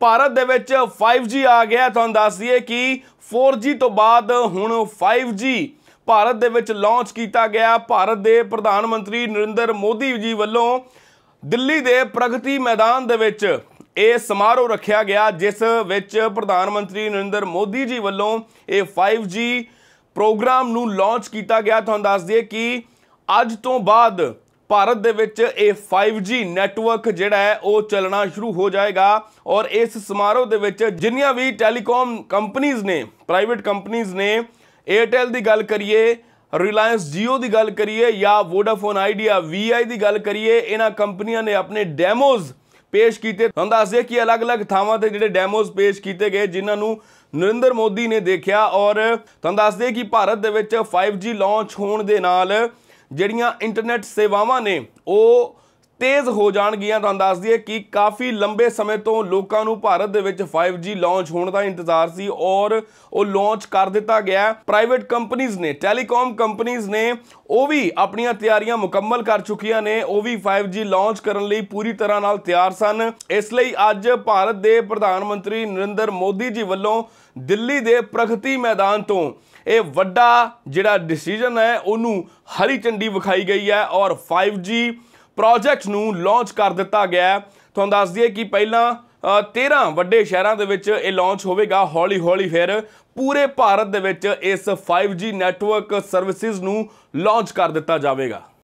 ਭਾਰਤ ਦੇ ਵਿੱਚ 5G ਆ ਗਿਆ ਤੁਹਾਨੂੰ ਦੱਸ ਦਈਏ ਕਿ 4G ਤੋਂ ਬਾਅਦ ਹੁਣ 5G ਭਾਰਤ ਦੇ ਵਿੱਚ ਲਾਂਚ ਕੀਤਾ ਗਿਆ। ਭਾਰਤ ਦੇ ਪ੍ਰਧਾਨ ਮੰਤਰੀ ਨਰਿੰਦਰ ਮੋਦੀ ਜੀ ਵੱਲੋਂ ਦਿੱਲੀ ਦੇ ਪ੍ਰਗਤੀ ਮੈਦਾਨ ਦੇ ਵਿੱਚ ਇਹ ਸਮਾਰੋਹ ਰੱਖਿਆ ਗਿਆ, ਜਿਸ ਵਿੱਚ ਪ੍ਰਧਾਨ ਮੰਤਰੀ ਨਰਿੰਦਰ ਮੋਦੀ ਜੀ ਵੱਲੋਂ ਇਹ 5G ਪ੍ਰੋਗਰਾਮ ਨੂੰ ਲਾਂਚ ਕੀਤਾ ਗਿਆ। ਤੁਹਾਨੂੰ ਦੱਸ ਦਈਏ ਕਿ ਅੱਜ ਤੋਂ ਬਾਅਦ ਭਾਰਤ ਦੇ ਵਿੱਚ ਇਹ 5G ਨੈਟਵਰਕ ਜਿਹੜਾ ਹੈ, ਉਹ ਚੱਲਣਾ ਸ਼ੁਰੂ ਹੋ ਜਾਏਗਾ ਔਰ ਇਸ ਸਮਾਰੋਹ ਦੇ ਵਿੱਚ ਜਿੰਨੀਆਂ ਵੀ ਟੈਲੀਕਾਮ ਕੰਪਨੀਆਂ ਨੇ ਪ੍ਰਾਈਵੇਟ ਕੰਪਨੀਆਂ ਨੇ 에ਅਰਟੈਲ ਦੀ ਗੱਲ ਕਰੀਏ ਰਿਲਾਇੰਸ Jio ਦੀ ਗੱਲ ਕਰੀਏ ਜਾਂ ਵੋਡਾਫੋਨ ਆਈਡੀਆ VI ਦੀ ਗੱਲ ਕਰੀਏ, ਇਹਨਾਂ ਕੰਪਨੀਆਂ ਨੇ ਆਪਣੇ ਡੈਮੋਜ਼ ਪੇਸ਼ ਕੀਤੇ। ਤੁਹਾਨੂੰ ਦੱਸਦੇ ਕਿ ਅਲੱਗ-ਅਲੱਗ ਥਾਵਾਂ ਤੇ ਜਿਹੜੇ ਡੈਮੋਜ਼ ਪੇਸ਼ ਕੀਤੇ ਗਏ, ਜਿਨ੍ਹਾਂ ਨੂੰ ਨਰਿੰਦਰ ਮੋਦੀ ਨੇ ਦੇਖਿਆ ਔਰ ਤੁਹਾਨੂੰ ਦੱਸਦੇ ਕਿ ਭਾਰਤ ਦੇ ਵਿੱਚ 5G ਲਾਂਚ ਹੋਣ ਦੇ ਨਾਲ ਜਿਹੜੀਆਂ ਇੰਟਰਨੈਟ ਸੇਵਾਵਾਂ ਨੇ ਉਹ ਤੇਜ਼ ਹੋ ਜਾਣਗੀਆਂ ਤੁਹਾਨੂੰ ਦੱਸ ਦਈਏ ਕਿ ਕਾਫੀ ਲੰਬੇ ਸਮੇਂ ਤੋਂ ਲੋਕਾਂ ਨੂੰ ਭਾਰਤ ਦੇ ਵਿੱਚ 5G ਲਾਂਚ ਹੋਣ ਦਾ ਇੰਤਜ਼ਾਰ ਸੀ ਔਰ ਉਹ ਲਾਂਚ ਕਰ ਦਿੱਤਾ ਗਿਆ। ਪ੍ਰਾਈਵੇਟ ਕੰਪਨੀਆਂ ਨੇ ਟੈਲੀਕਾਮ ਕੰਪਨੀਆਂ ਨੇ, ਉਹ ਵੀ ਆਪਣੀਆਂ ਤਿਆਰੀਆਂ ਮੁਕੰਮਲ ਕਰ ਚੁੱਕੀਆਂ ਨੇ, ਉਹ ਵੀ 5G ਲਾਂਚ ਕਰਨ ਲਈ ਪੂਰੀ ਤਰ੍ਹਾਂ ਨਾਲ ਤਿਆਰ ਸਨ। ਇਸ ਲਈ ਅੱਜ ਭਾਰਤ ਦੇ ਪ੍ਰਧਾਨ ਮੰਤਰੀ ਨਰਿੰਦਰ ਮੋਦੀ ਜੀ ਵੱਲੋਂ ਦਿੱਲੀ ਦੇ ਪ੍ਰਗਤੀ ਮੈਦਾਨ ਤੋਂ ਇਹ ਵੱਡਾ ਜਿਹੜਾ ਡਿਸੀਜਨ ਹੈ, ਉਹਨੂੰ ਹਰੀ ਝੰਡੀ ਵਿਖਾਈ ਗਈ ਹੈ ਔਰ 5G ਪ੍ਰੋਜੈਕਟ ਨੂੰ ਲਾਂਚ ਕਰ ਦਿੱਤਾ ਗਿਆ ਤੁਹਾਨੂੰ ਦੱਸ ਦਈਏ ਕਿ ਪਹਿਲਾਂ 13 ਵੱਡੇ ਸ਼ਹਿਰਾਂ ਦੇ ਵਿੱਚ ਇਹ ਲਾਂਚ ਹੋਵੇਗਾ ਹੌਲੀ ਹੌਲੀ ਫਿਰ ਪੂਰੇ ਭਾਰਤ ਦੇ ਵਿੱਚ ਇਸ 5G ਨੈਟਵਰਕ ਸਰਵਿਸਿਜ਼ ਨੂੰ ਲਾਂਚ ਕਰ ਦਿੱਤਾ ਜਾਵੇਗਾ।